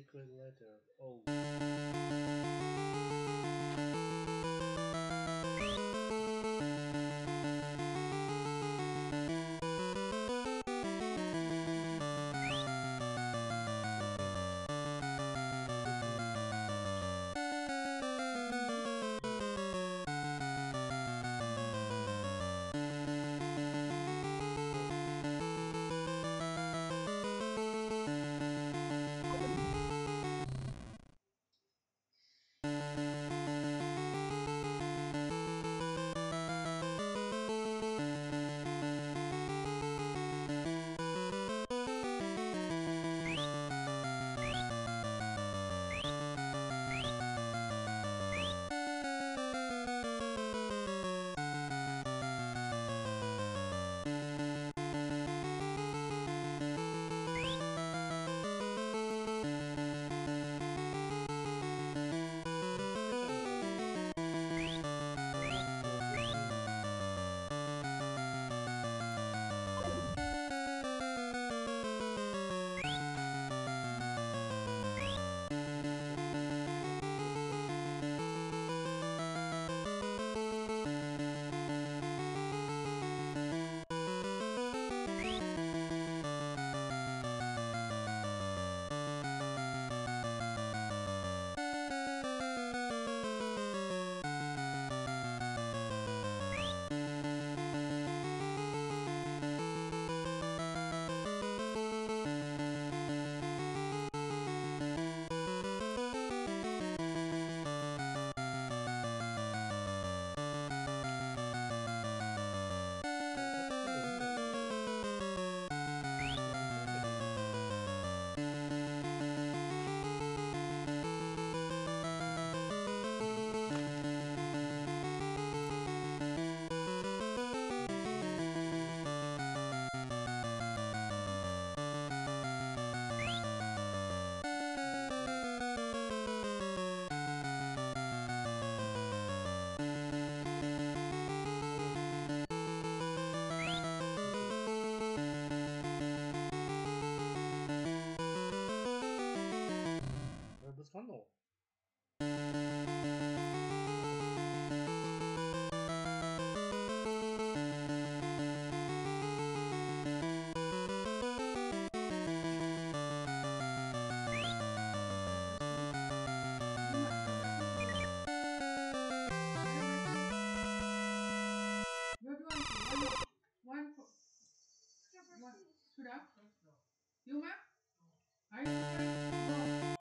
secret letter. Oh. さんの。